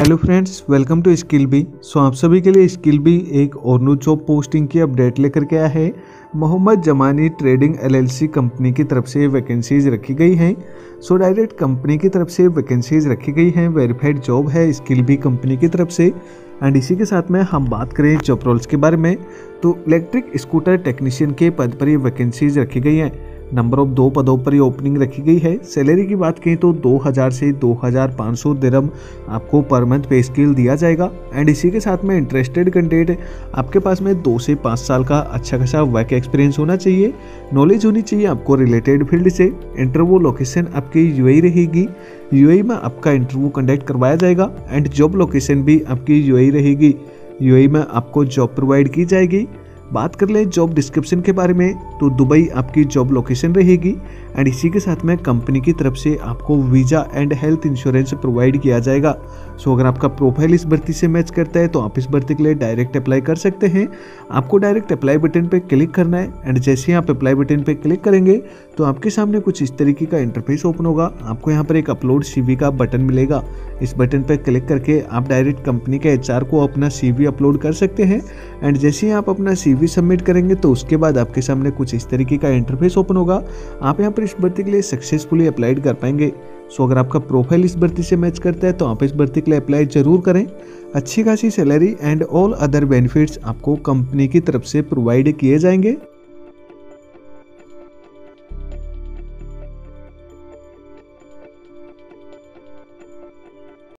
Hello friends welcome to SkillBee so आप सभी के लिए स्किल बी एक और जॉब पोस्टिंग की अपडेट लेकर के आया है। मोहम्मद जमानी ट्रेडिंग एलएलसी कंपनी की तरफ़ से वैकेंसीज रखी गई हैं। सो डायरेक्ट कंपनी की तरफ़ से वैकेंसीज रखी गई हैं। वेरीफाइड जॉब है स्किल बी कंपनी की तरफ़ से। एंड इसी के साथ में हम बात करें जॉब रोल्स के बारे में। तो इलेक्ट्रिक स्कूटर टेक्नीशियन के पद पर ये वैकेंसीज रखी गई हैं। नंबर ऑफ़ दो पदों पर ये ओपनिंग रखी गई है। सैलरी की बात करें तो 2000 से 2500 दिरम आपको पर मंथ पे स्किल दिया जाएगा। एंड इसी के साथ में इंटरेस्टेड कैंडिडेट आपके पास में दो से पाँच साल का अच्छा खासा वर्क एक्सपीरियंस होना चाहिए। नॉलेज होनी चाहिए आपको रिलेटेड फ़ील्ड से। इंटरव्यू लोकेशन आपकी यू रहेगी। यू में आपका इंटरव्यू कंडक्ट करवाया जाएगा। एंड जॉब लोकेशन भी आपकी यू रहेगी। यू में आपको जॉब प्रोवाइड की जाएगी। बात कर लें जॉब डिस्क्रिप्शन के बारे में तो दुबई आपकी जॉब लोकेशन रहेगी एंड इसी के साथ में कंपनी की तरफ़ से आपको visa and health insurance provide किया जाएगा। सो अगर आपका प्रोफ़ाइल इस भर्ती से मैच करता है तो आप इस भर्ती के लिए डायरेक्ट अप्लाई कर सकते हैं। आपको डायरेक्ट अप्लाई बटन पर क्लिक करना है एंड जैसे ही आप अप्लाई बटन पर क्लिक करेंगे तो आपके सामने कुछ इस तरीके का इंटरफेस ओपन होगा। आपको यहाँ पर एक अपलोड सीवी का बटन मिलेगा। इस बटन पर क्लिक करके आप डायरेक्ट कंपनी के एचआर को अपना सीवी अपलोड कर सकते हैं। एंड जैसे ही आप अपना सीवी सबमिट करेंगे तो उसके बाद आपके सामने कुछ इस तरीके का इंटरफेस ओपन होगा। आप यहाँ पर इस भर्ती के लिए सक्सेसफुली अप्लाइड कर पाएँगे। सो अगर आपका प्रोफ़ाइल इस भर्ती से मैच करता है तो आप इस भर्ती के लिए अप्लाई ज़रूर करें। अच्छी खासी salary and all other benefits आपको कंपनी की तरफ़ से प्रोवाइड किए जाएँगे।